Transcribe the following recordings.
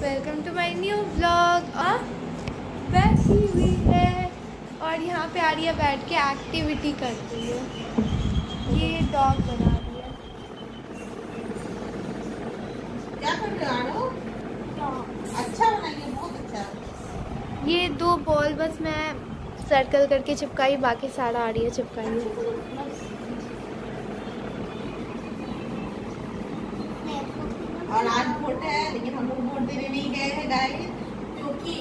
Welcome to my new vlog. बैठी हुई है और यहाँ पे आ रही है बैठ के एक्टिविटी कर रही है। ये डॉग बना रही है। क्या कर रहे हो अच्छा बनाइए बहुत अच्छा। ये दो बॉल बस मैं सर्कल करके चिपकाई बाकी सारा आ रही है चिपकाई। है और आज वोट है लेकिन हम लोग वोट देने नहीं गए हैं गाइस क्योंकि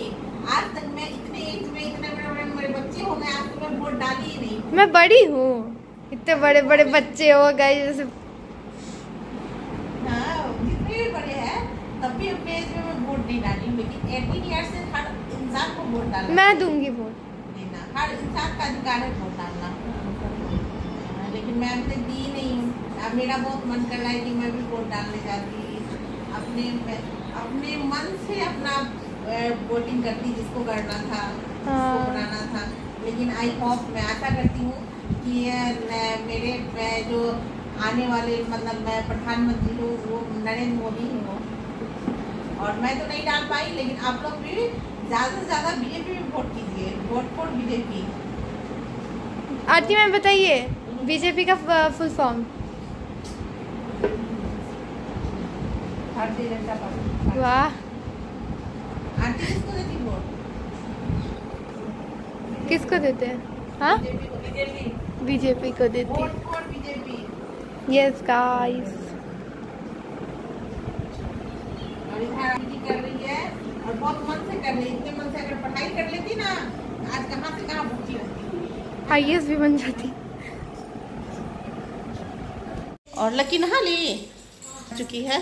आज तक मैं इतने एज में इतने बड़े बड़े मेरे बच्चे हो गए आज तक मैं वोट डाली ही नहीं। मैं बड़ी हूँ। इतने बड़े बड़े बच्चे हो गए जैसे हाँ जितने भी बड़े हैं तब भी अपने एज में मैं वोट नहीं डाली हूँ लेकिन एटीन ईयर से हर इंसान को वोट डालना। मैं दूँगी वोट देना हर इंसान का अधिकार है वोट डालना। हाँ, लेकिन मैं तक दी नहीं हूँ। अब मेरा बहुत मन कर रहा है कि मैं भी वोट डालने जाती अपने अपने मन से अपना वोटिंग करती जिसको करना था जिसको हाँ। बनाना था। लेकिन आई होप मैं आशा करती हूँ कि मेरे मैं जो आने वाले मतलब मैं प्रधानमंत्री हूँ वो नरेंद्र मोदी ही हो। और मैं तो नहीं डाल पाई लेकिन आप लोग भी ज़्यादा से ज़्यादा बीजेपी में वोट कीजिए। Vote for BJP Aarti ma'am बताइए बीजेपी का full form Bharatiya Janata party वाह आंटी किसको देती वोट किसको देते हैं हाँ बीजेपी को बीजेपी बीजेपी को देती बीजेपी यस गाइस कर रही है और बहुत मन से कर रही है इतने मन से अगर पढ़ाई कर लेती ना आज कहाँ से कहाँ पहुँची रहती आई भी बन जाती और लकी नहा ली चुकी है?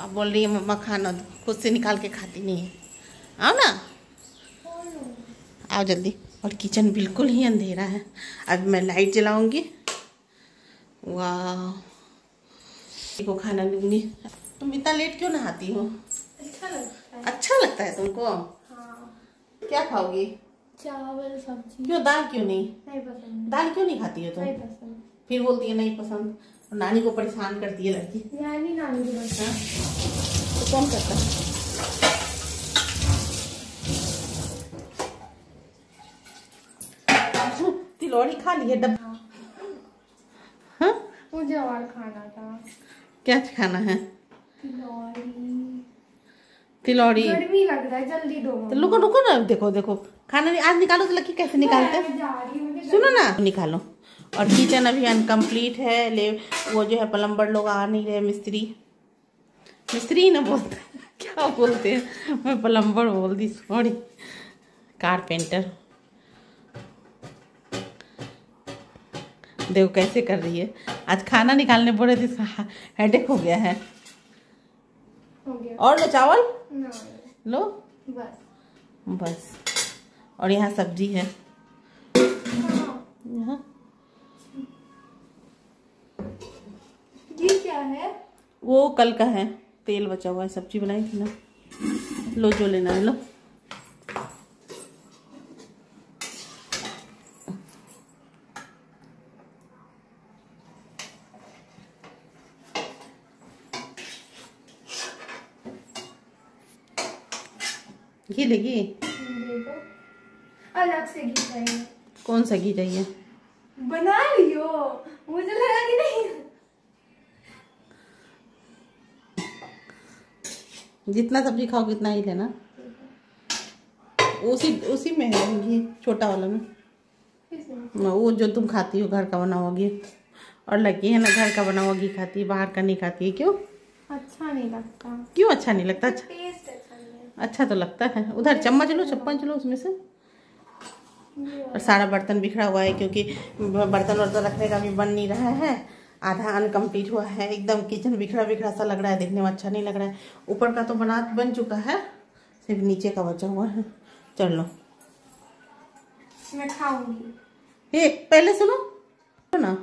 अब बोल रही है मम्मा खाना खुद से निकाल के खाती नहीं है। आओ ना। आओ जल्दी। और किचन बिल्कुल ही अंधेरा है। अब मैं लाइट जलाऊँगी। वाह। को खाना दूँगी तुम इतना लेट क्यों नहाती हो? अच्छा लगता है। अच्छा लगता है तुमको? हाँ। क्या खाओगी? चावल सब्ज़ी। क्यों दाल क्यों नहीं? नहीं पसंद। दाल क्यों नहीं खाती हो तुम? नहीं पसंद। फिर बोलती है नहीं पसंद। और नानी को परेशान करती है लड़की। नानी नानी की हाँ? तो कौन करता है? तिलौरी खा लिए डब्बा हाँ। मुझे और खाना था। क्या खाना है? तिलौरी। तिलौरी। गर्मी लग रहा है जल्दी दो तो रुको रुको ना देखो देखो। खाना नहीं- आज निकालो तो लकी कैसे निकालते हूँ? सुनो ना। निकालो। और किचन अभी अनकम्प्लीट है ले वो जो है प्लम्बर लोग आ नहीं रहे मिस्त्री। मिस्त्री ना बोलते क्या बोलते हैं? मैं प्लम्बर बोल दी सॉरी कारपेंटर देखो कैसे कर रही है। आज खाना निकालने बोले थे हेडेक हो गया है। हो गया। और लो चावल? लो। बस। बस। और यहाँ सब्ज़ी है हाँ, यहाँ क्या है? वो कल का है। तेल बचा हुआ है सब्ज़ी बनाई थी ना। लो जो लेना है लो। घी लेगी? अलग से घी चाहिए। कौन सा घी चाहिए? बना हो मुझे लगा कि नहीं। जितना सब्ज़ी खाओगे उतना ही लेना। उसी उसी में है घी छोटा वाला में। ना, वो जो तुम खाती हो घर का बना हुआ घी। और लगी है ना घर का बना हुआ घी खाती है बाहर का नहीं खाती है क्यों? अच्छा नहीं लगता। क्यों अच्छा नहीं लगता? अच्छा। अच्छा है। अच्छा तो लगता है। उधर चम्मच लो चप्पन लो उसमें से। और सारा बर्तन बिखरा हुआ है क्योंकि बर्तन वर्तन रखने का भी बन नहीं रहा है। आधा अनकम्प्लीट हुआ है एकदम किचन बिखरा बिखरा सा लग रहा है देखने में अच्छा नहीं लग रहा है। ऊपर का तो बना बन चुका है सिर्फ़ नीचे का बचा हुआ है। चल लो। मैं खाऊँगी। ये पहले सुनो। सुनो ना।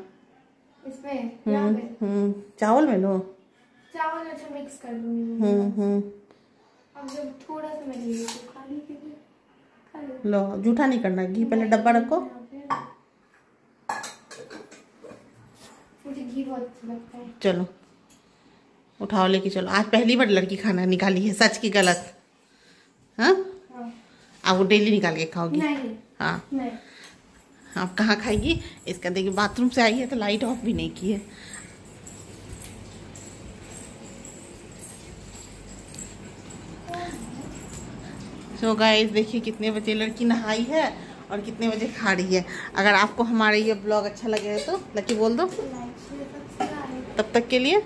इसमें हम्म हम्म चावल में लो। चावल अच्छा मिक्स कर दूँगी हम्म हम्म। अब जब थोड़ा सा मैं तो लो जूठा नहीं करना घी पहले डब्बा रखो यहाँ पे। मुझे घी बहुत अच्छा लगता है चलो। उठाओ लेके चलो। आज पहली बार लड़की खाना निकाली है सच की गलत। हाँ? हाँ। आप वो डेली निकाल के खाओगी? नहीं। हाँ। नहीं। आप कहाँ खाएगी? इसका देखिए बाथरूम से आई है तो लाइट ऑफ़ भी नहीं की है। सो गाइस देखिए कितने बजे लड़की नहाई है और कितने बजे खा रही है। अगर आपको हमारे ये ब्लॉग अच्छा लगे तो लकी बोल दो। तब तक के लिए